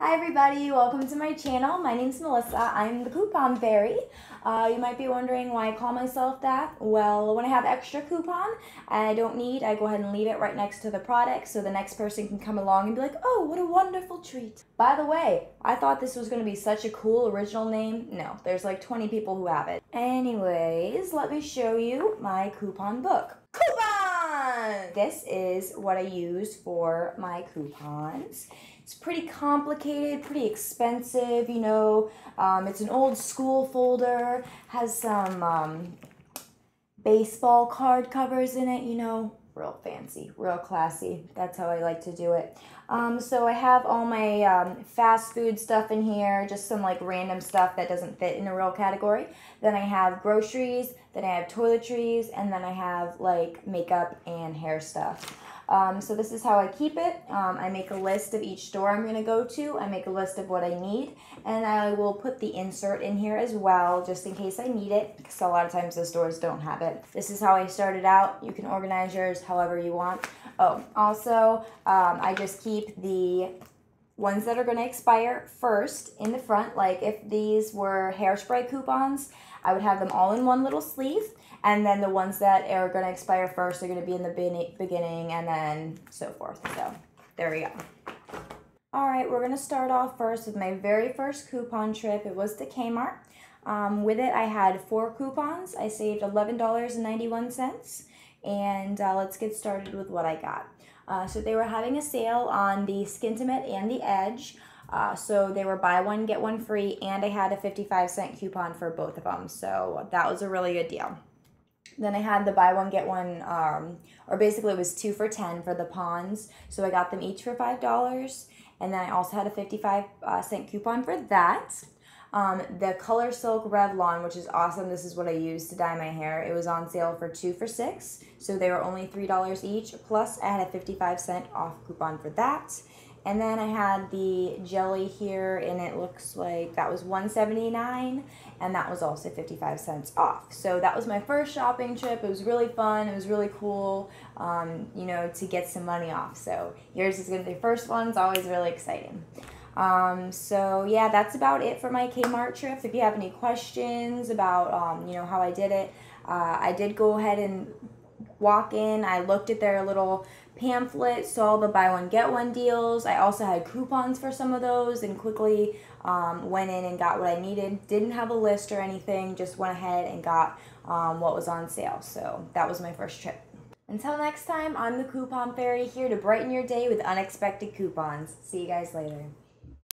Hi everybody, welcome to my channel. My name's Melissa. I'm the Coupon Fairie. Uh, you might be wondering why I call myself that. Well, when I have extra coupon I don't need, I go ahead and leave it right next to the product so the next person can come along and be like, oh, what a wonderful treat. By the way, I thought this was going to be such a cool original name. No, there's like 20 people who have it. Anyways, let me show you my coupon book. Coupon! This is what I use for my coupons. It's pretty complicated, pretty expensive, you know. Um, it's an old school folder, has some um, baseball card covers in it, you know. Real fancy, real classy. That's how I like to do it. Um, so I have all my um, fast food stuff in here, just some like random stuff that doesn't fit in a real category. Then I have groceries, then I have toiletries, and then I have like makeup and hair stuff. Um, so this is how I keep it. Um, I make a list of each store I'm going to go to. I make a list of what I need. And I will put the insert in here as well, just in case I need it, because a lot of times the stores don't have it. This is how I started out. You can organize yours however you want. Oh, also, um, I just keep the ones that are going to expire first in the front. Like if these were hairspray coupons, I would have them all in one little sleeve. And then the ones that are going to expire first are going to be in the beginning and then so forth. So there we go. All right, we're going to start off first with my very first coupon trip. It was to Kmart. Um, with it, I had four coupons. I saved $11.91. And uh, let's get started with what I got. Uh, so they were having a sale on the Skintimate and the Edge. Uh, so they were buy one, get one free, and I had a 55 cent coupon for both of them. So that was a really good deal. Then I had the buy one, get one, um, or basically it was two for 10 for the Pond's. So I got them each for $5. And then I also had a 55 uh, cent coupon for that. Um, the Color Silk Revlon, which is awesome. This is what I used to dye my hair. It was on sale for two for six. So they were only $3 each. Plus I had a 55 cent off coupon for that. And then I had the jelly here and it looks like that was 179 and that was also 55 cents off. So that was my first shopping trip. It was really fun. It was really cool, um, you know, to get some money off. So yours is going to be the first one. It's always really exciting. Um, so yeah, that's about it for my Kmart trip. If you have any questions about, um, you know, how I did it, uh, I did go ahead and walk in. I looked at their little pamphlet, saw the buy one get one deals. I also had coupons for some of those and quickly um, went in and got what I needed. Didn't have a list or anything, just went ahead and got um, what was on sale. So that was my first trip. Until next time, I'm the Coupon Fairie here to brighten your day with unexpected coupons. See you guys later.